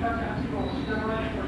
すごい。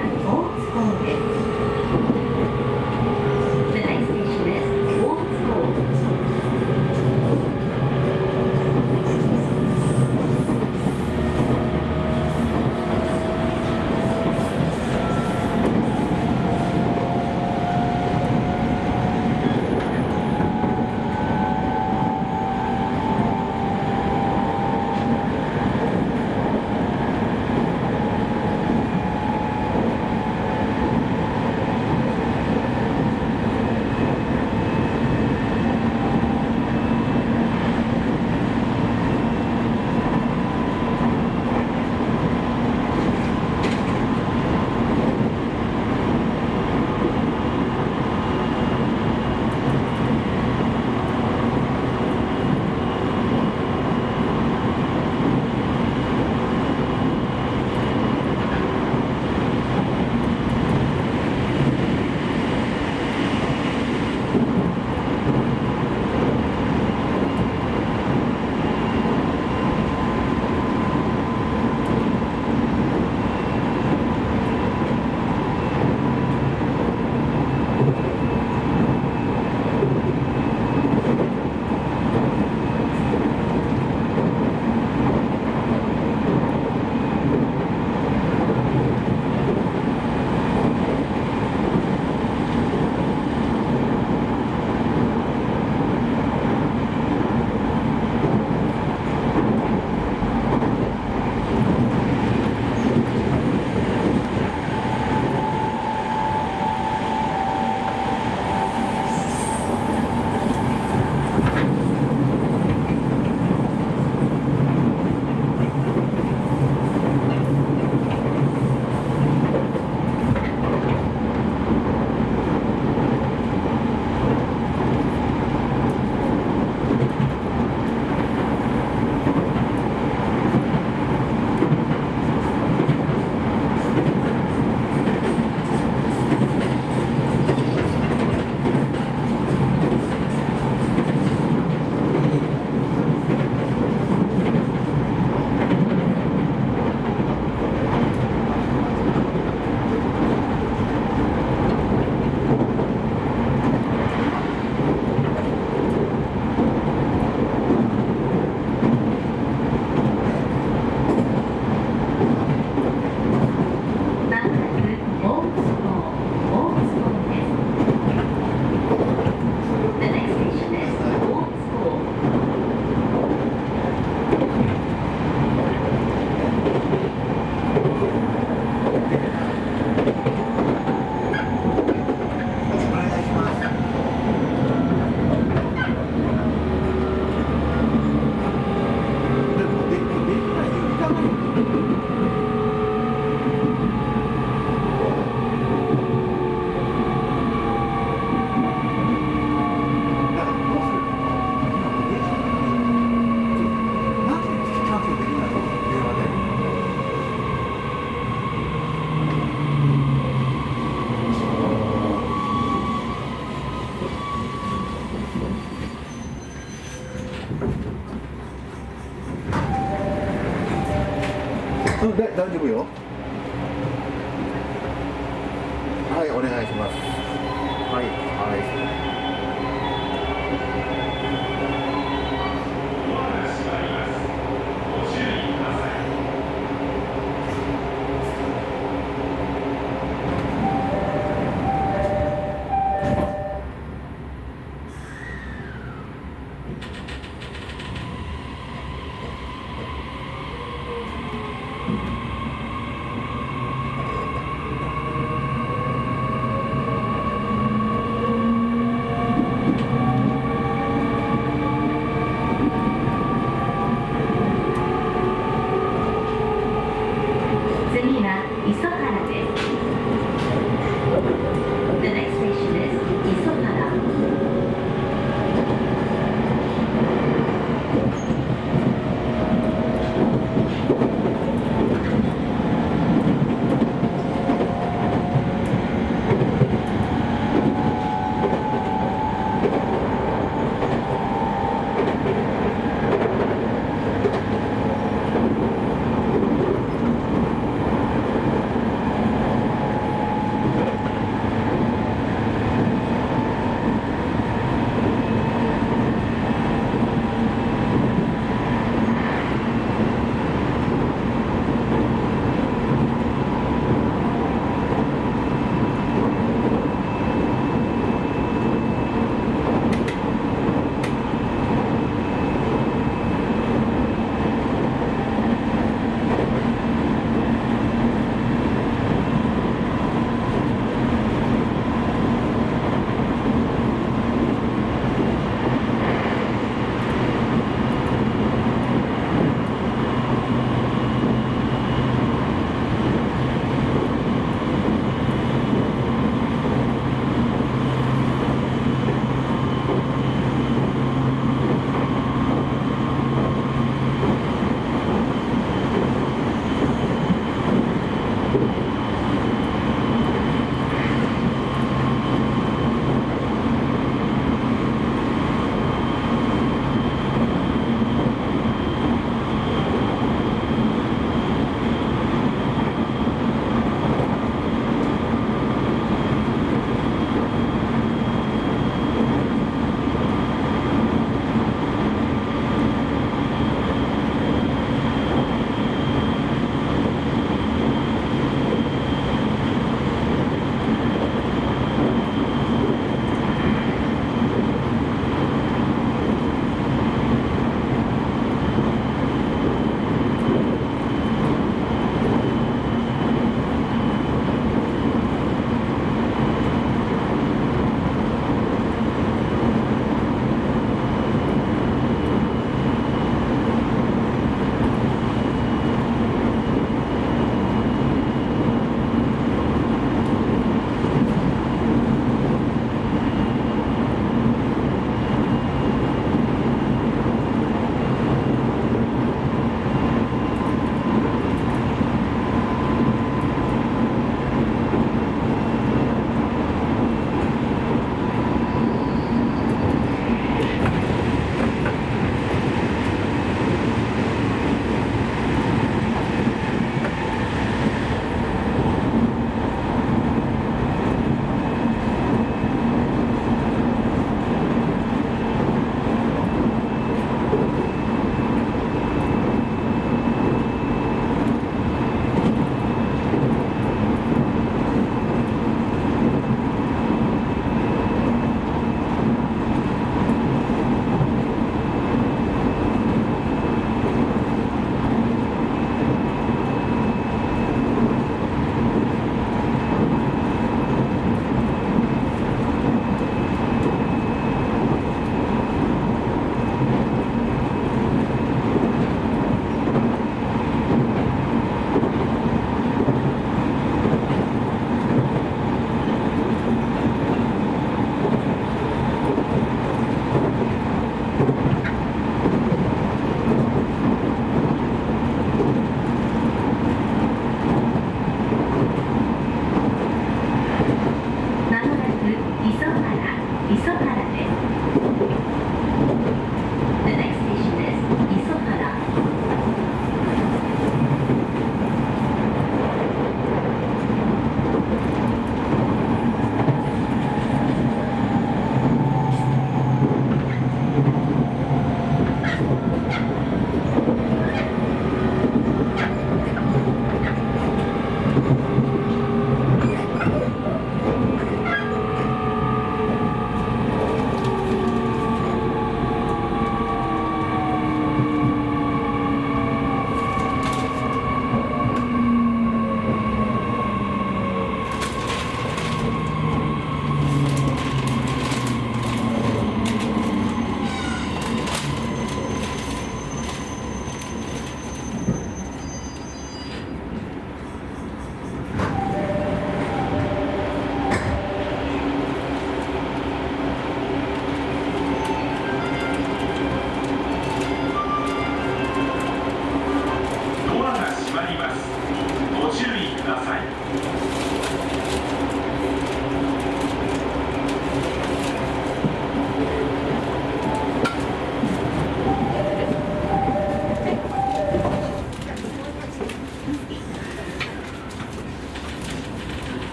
は大津港です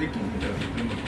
Peraí